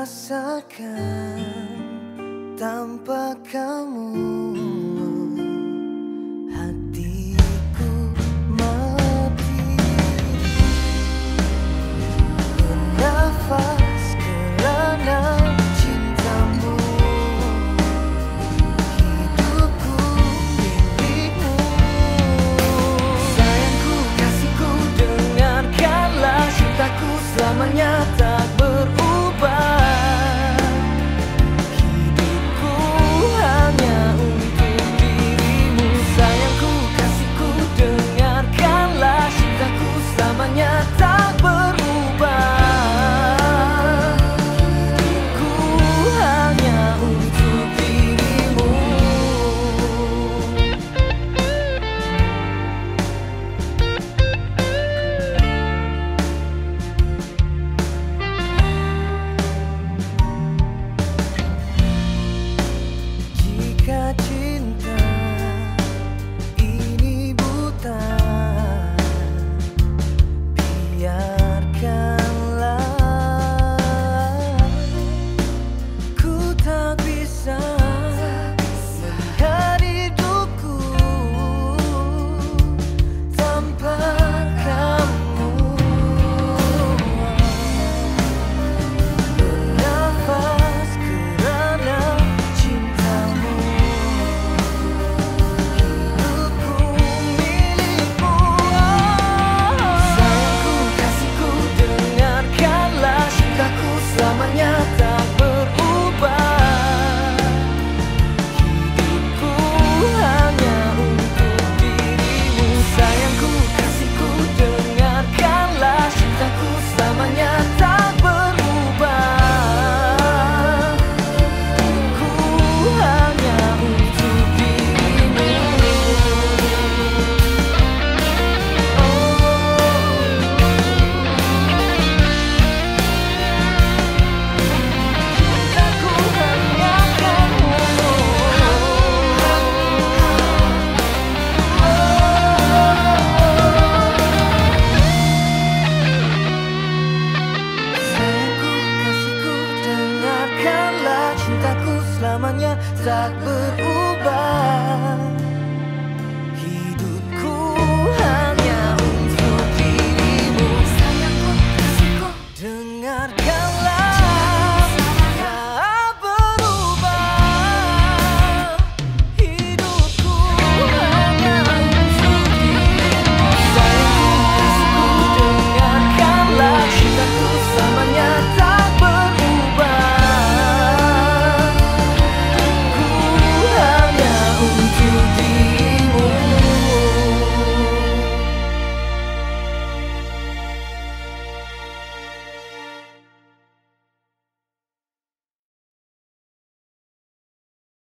rasakan tanpa kamu tak berubah